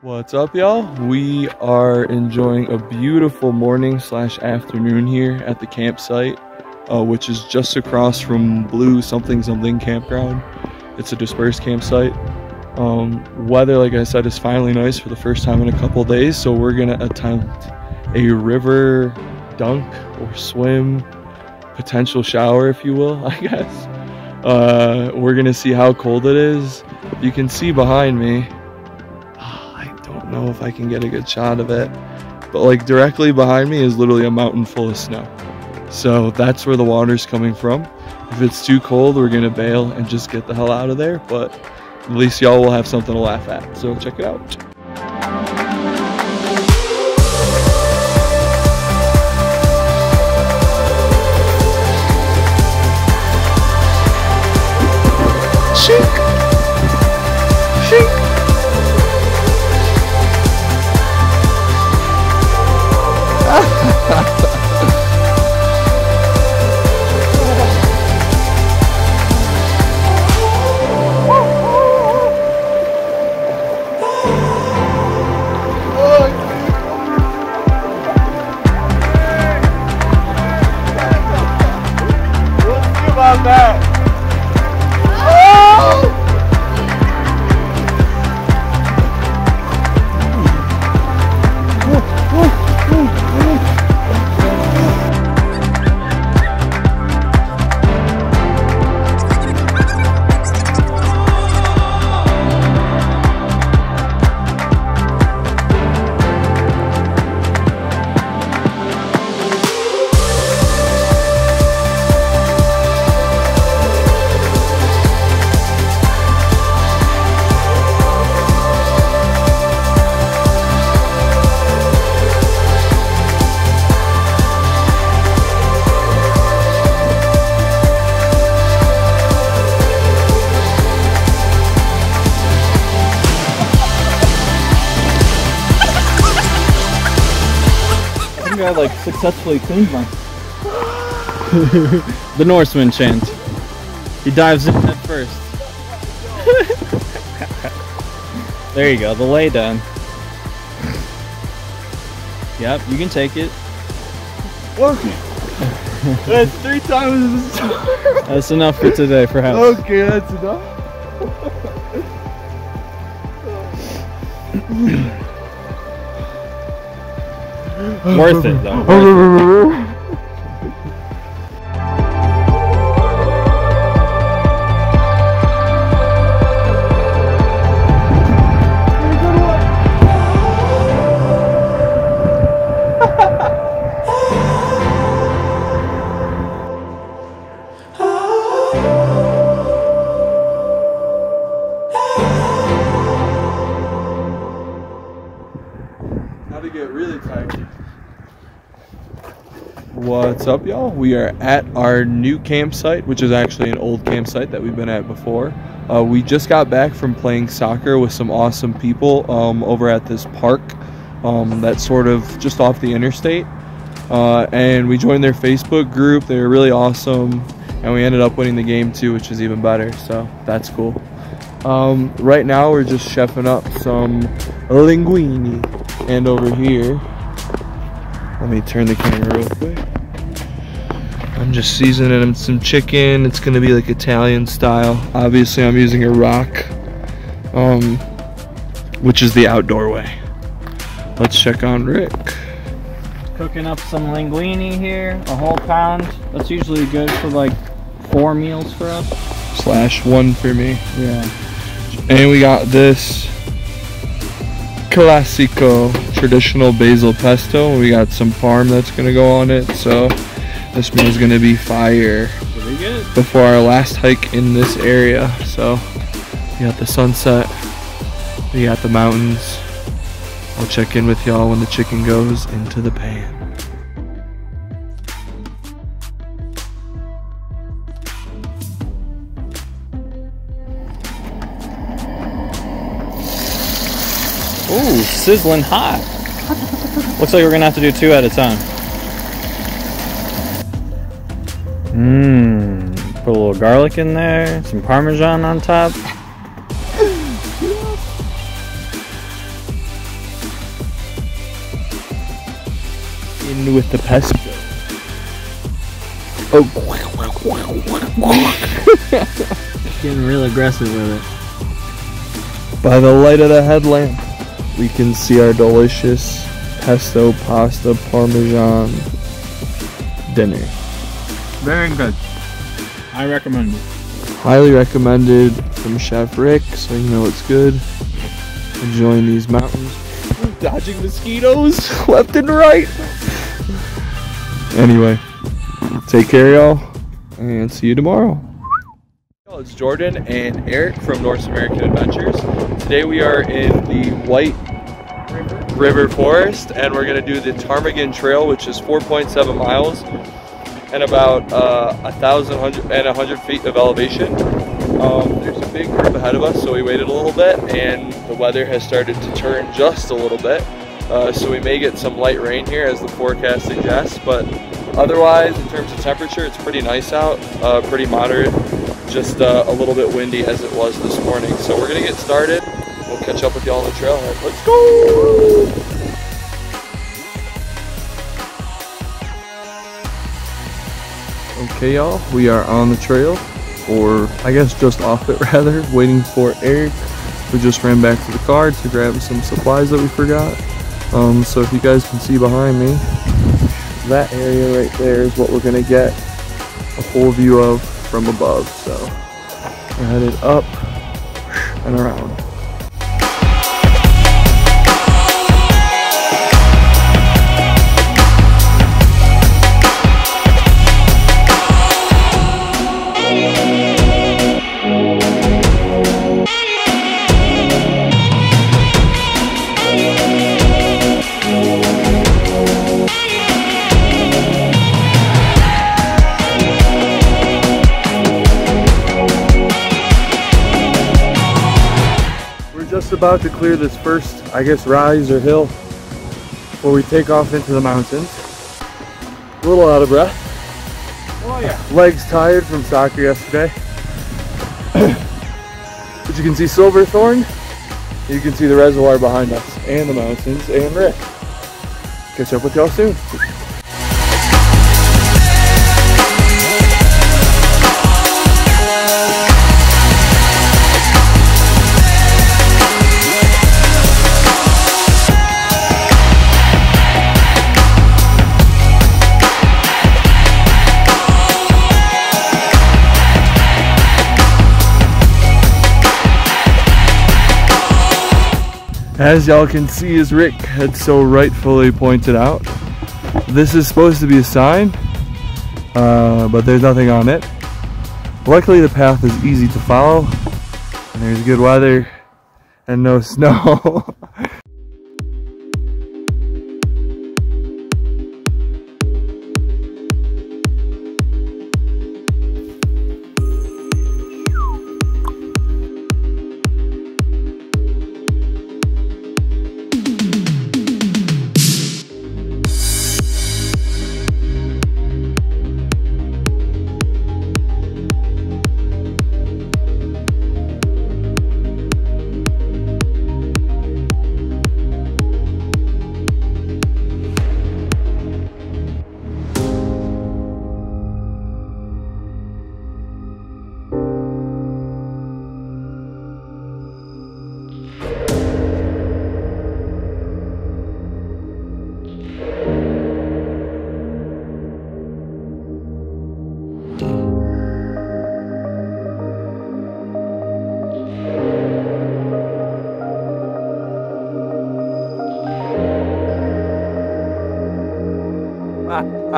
What's up, y'all? We are enjoying a beautiful morning slash afternoon here at the campsite, uh, which is just across from Blue something something campground. It's a dispersed campsite. Um, weather, like I said, is finally nice for the first time in a couple days, so we're gonna attempt a river dunk or swim, potential shower, if you will, I guess. Uh, we're gonna see how cold it is. You can see behind me know if I can get a good shot of it. But like directly behind me is literally a mountain full of snow. So that's where the water's coming from. If it's too cold, we're gonna bail and just get the hell out of there. But at least y'all will have something to laugh at. So check it out. Shink. I like successfully cleaned one. the Norseman chant. He dives in head first. there you go, the lay down. Yep, you can take it. Okay. That's three times That's enough for today, perhaps. Okay, that's enough. Worth it though. Worth it. What's up, y'all? We are at our new campsite, which is actually an old campsite that we've been at before. Uh, we just got back from playing soccer with some awesome people um, over at this park um, that's sort of just off the interstate. Uh, and we joined their Facebook group. They were really awesome. And we ended up winning the game too, which is even better. So that's cool. Um, right now, we're just chefing up some linguine. And over here, let me turn the camera real quick. I'm just seasoning some chicken. It's gonna be like Italian style. Obviously I'm using a rock, um, which is the outdoor way. Let's check on Rick. Cooking up some linguine here, a whole pound. That's usually good for like four meals for us. Slash one for me. Yeah. And we got this classico traditional basil pesto. We got some parm that's gonna go on it. So this meal is gonna be fire. Before our last hike in this area. So we got the sunset. We got the mountains. I'll check in with y'all when the chicken goes into the pan. Ooh, sizzling hot. Looks like we're gonna have to do two at a time. Mmm. Put a little garlic in there, some Parmesan on top. in with the pesto. Oh. Getting real aggressive with it. By the light of the headlamp, we can see our delicious pesto pasta parmesan dinner. Very good. I recommend it. Highly recommended from Chef Rick, so you know it's good. Enjoying these mountains. Dodging mosquitoes left and right. Anyway, take care, y'all, and see you tomorrow. It's Jordan and Eric from Norse American Adventures. Today we are in the White River Forest and we're going to do the Ptarmigan Trail, which is 4.7 miles and about uh, a thousand hundred and a hundred feet of elevation. Um, there's a big group ahead of us, so we waited a little bit, and the weather has started to turn just a little bit. Uh, so we may get some light rain here as the forecast suggests, but otherwise, in terms of temperature, it's pretty nice out, uh, pretty moderate, just uh, a little bit windy as it was this morning. So we're gonna get started. We'll catch up with y'all on the trailhead. Let's go! Y'all, we are on the trail, or I guess just off it rather, waiting for Eric. We just ran back to the car to grab some supplies that we forgot. Um, so if you guys can see behind me, that area right there is what we're gonna get a full view of from above. So we're headed up and around. About to clear this first, I guess, rise or hill before we take off into the mountains. A little out of breath. Oh yeah. Legs tired from soccer yesterday. but you can see Silverthorne. You can see the reservoir behind us and the mountains and Rick. Catch up with y'all soon. As y'all can see, as Rick had so rightfully pointed out, this is supposed to be a sign, uh, but there's nothing on it. Luckily, the path is easy to follow, and there's good weather and no snow.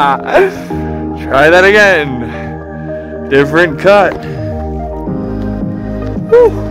Ah. Try that again. Different cut. Whew.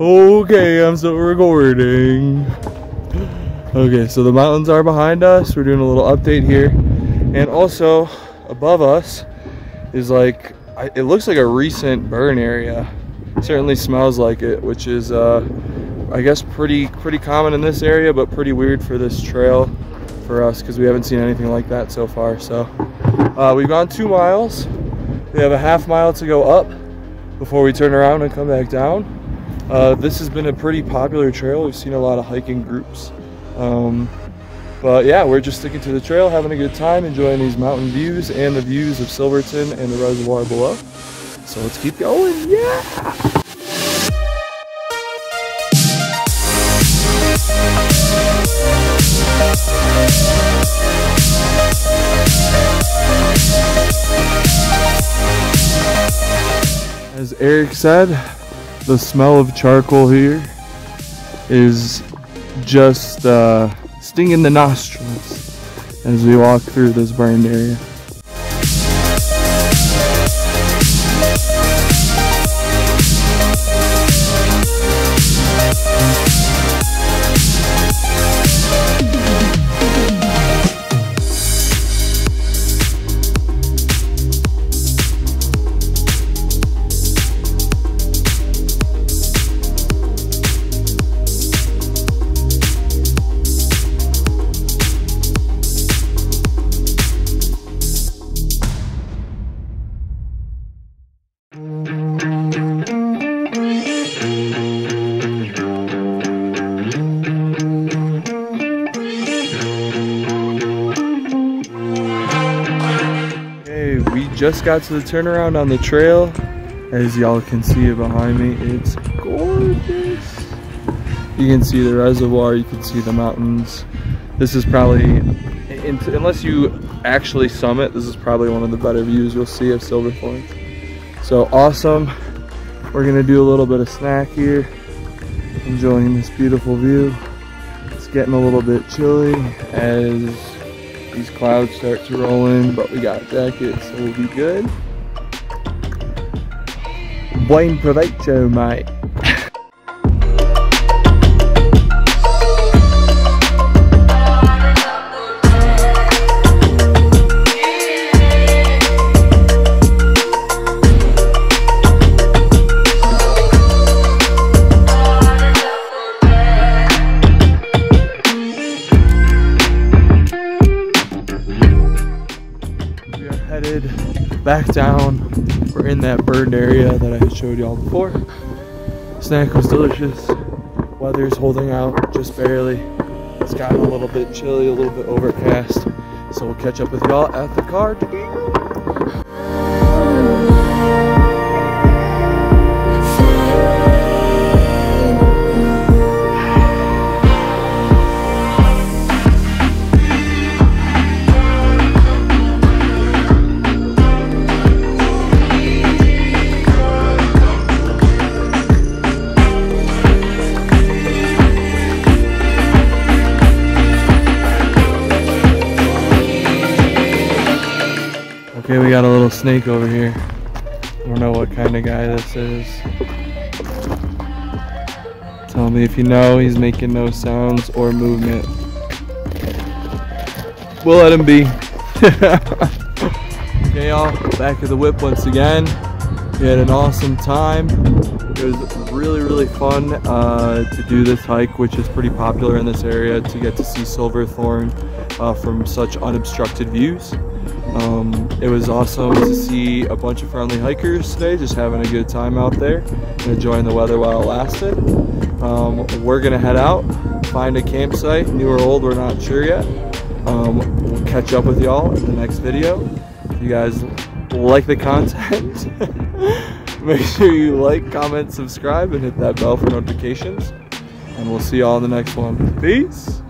Okay, I'm still recording. Okay, so the mountains are behind us. We're doing a little update here. And also, above us is like, it looks like a recent burn area. It certainly smells like it, which is, uh, I guess, pretty pretty common in this area, but pretty weird for this trail for us because we haven't seen anything like that so far. So uh, we've gone two miles. We have a half mile to go up before we turn around and come back down. Uh, this has been a pretty popular trail. We've seen a lot of hiking groups. Um, but yeah, we're just sticking to the trail, having a good time, enjoying these mountain views and the views of Silverthorne and the reservoir below. So let's keep going. Yeah! As Eric said, the smell of charcoal here is just uh, stinging the nostrils as we walk through this burned area. Just got to the turnaround on the trail. As y'all can see behind me, it's gorgeous. You can see the reservoir, you can see the mountains. This is probably, unless you actually summit, this is probably one of the better views you'll see of Silver Silverthorne. So awesome. We're gonna do a little bit of snack here, enjoying this beautiful view. It's getting a little bit chilly as these clouds start to roll in, but we got jackets, so we'll be good. Buen provecho, mate. Back down. We're in that burned area that I showed y'all before. Snack was delicious. Weather's holding out just barely. It's gotten a little bit chilly, a little bit overcast. So we'll catch up with y'all at the car. Snake over here. I don't know what kind of guy this is. Tell me if you know, he's making no sounds or movement. We'll let him be. okay y'all, back at the whip once again. We had an awesome time. It was really, really fun uh, to do this hike, which is pretty popular in this area, to get to see Silverthorne uh, from such unobstructed views. Um, it was awesome to see a bunch of friendly hikers today, just having a good time out there and enjoying the weather while it lasted. Um, we're gonna head out, find a campsite, new or old, we're not sure yet. Um, we'll catch up with y'all in the next video. If you guys like the content, make sure you like, comment, subscribe, and hit that bell for notifications. And we'll see y'all in the next one. Peace!